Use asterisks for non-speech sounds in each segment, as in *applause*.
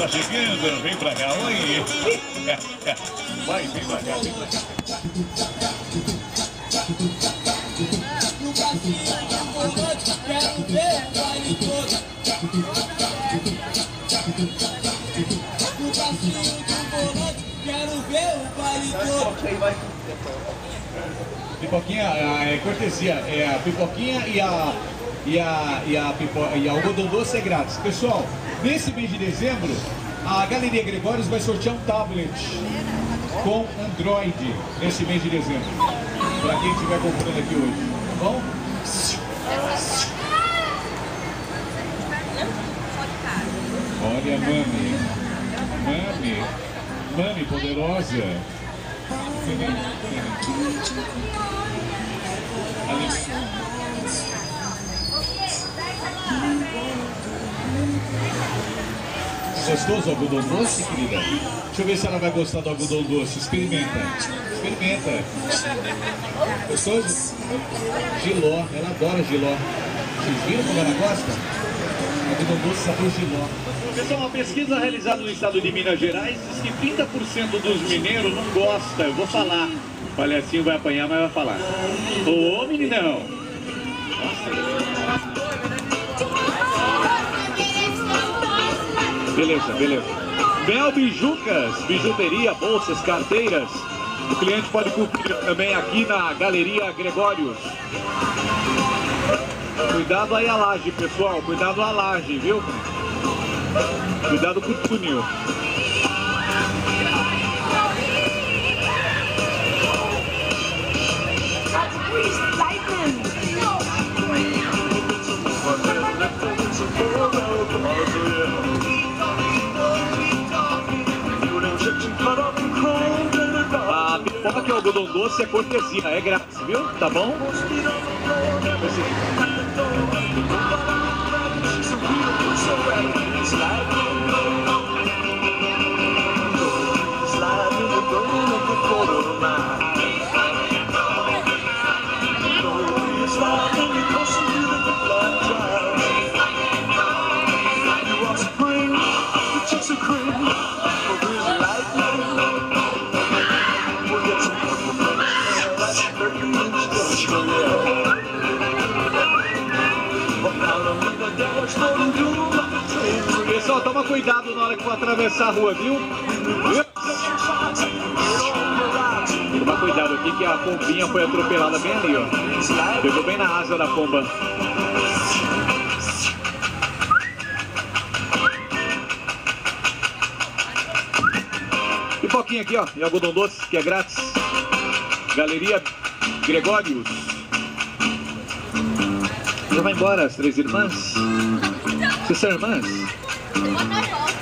tá chegando, vem pra cá, oi. *laughs* Vai, vem pra cá, vem pra cá. Quero ver baile todo. No bracinho do volante, quero ver o baile todo. Pipoquinha é cortesia, é a pipoquinha e a e a e a pipo, e a algodão doce é grátis. Pessoal, nesse mês de dezembro, a Galeria Gregórios vai sortear um tablet com Android nesse mês de dezembro. Para quem estiver comprando aqui hoje, tá bom? Olha, mami. Mami. Mami poderosa. Gostoso o algodão doce, querida? Deixa eu ver se ela vai gostar do algodão doce. Experimenta. Experimenta. Gostoso? Giló. Ela adora giló. Vocês viram como ela gosta? Algodão doce sabor giló. Pessoal, uma pesquisa realizada no estado de Minas Gerais diz que 30% dos mineiros não gostam. Eu vou falar. O palhacinho vai apanhar, mas vai falar. Ô, meninão. Beleza, beleza. Bel Bijucas, bijuteria, bolsas, carteiras. O cliente pode cumprir também aqui na Galeria Gregórios. Cuidado aí a laje, pessoal. Cuidado a laje, viu? Cuidado com o túnel. Que é algodão doce é cortesia, é grátis, viu? Tá bom? Toma cuidado na hora que for atravessar a rua, viu? Toma cuidado aqui que a pombinha foi atropelada bem ali, ó. Pegou bem na asa da pomba. Pipoquinha aqui, ó, e algodão doce, que é grátis. Galeria Gregórios. Já vai embora as três irmãs? Vocês são irmãs?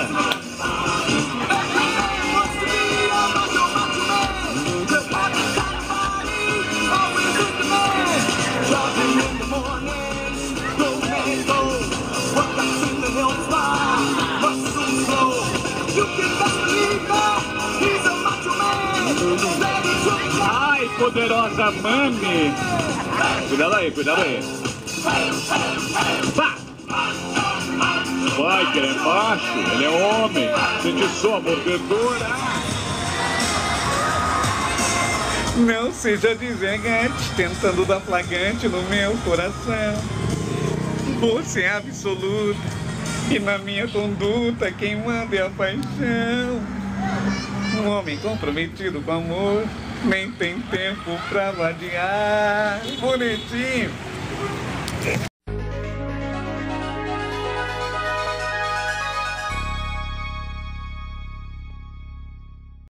embora. Ai, poderosa mami! Cuidado aí, cuidado aí. Pá! Vai, que ele é macho, ele é homem. Sente só, mordedora. Não seja deselegante, tentando dar flagrante no meu coração. Você é absoluta, e na minha conduta quem manda é a paixão. Um homem comprometido com amor, nem tem tempo pra vadiar. Bonitinho.